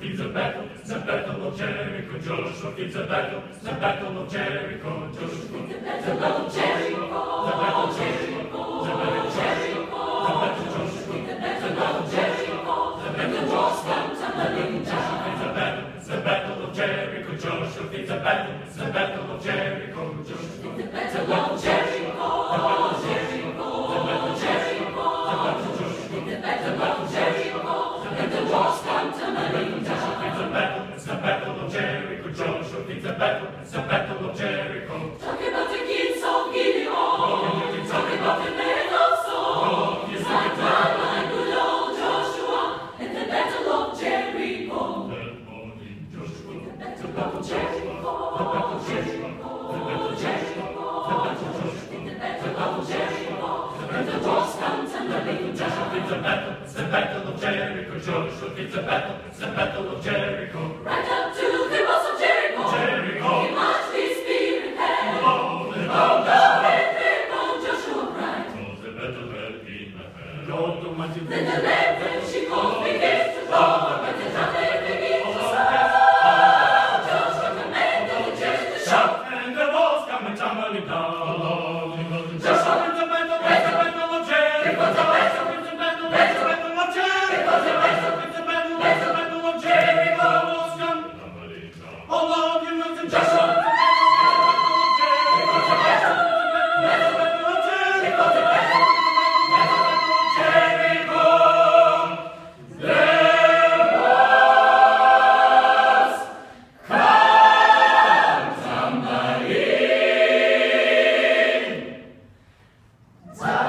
feeds a battle, the battle of Jericho. Joshua feeds a battle, the battle of Jericho. Joshua feeds a battle, of Jericho. The battle of Jericho. The battle of Jericho. The battle of Joshua. The battle of Jericho. The battle of Joshua. The battle of Joshua feeds a battle, the battle of Jericho. Joshua feeds a battle, the battle of Jericho. Joshua Feeds a battle, it's the battle of Jericho. Talk about the kids of Gideon. Oh, you can talk about the men of Saul. Oh, yes, I my good old Joshua, and the battle of Jericho. That morning, Joshua, The battle of Jericho. the battle of Jericho, the battle of Jericho, the battle of Joshua, The battle of Jericho. the battle of Joshua. Joshua feeds a battle, it's the battle of Jericho. Joshua feeds a battle, it's the battle of Jericho. Lord Then the left she calls to and the trumpet began to commanded the to shout. Shout, and the walls come tumbling down. The battle, the of the battle, the battle of the battle, the. The you the the battle, the of the battle, battle of. Time.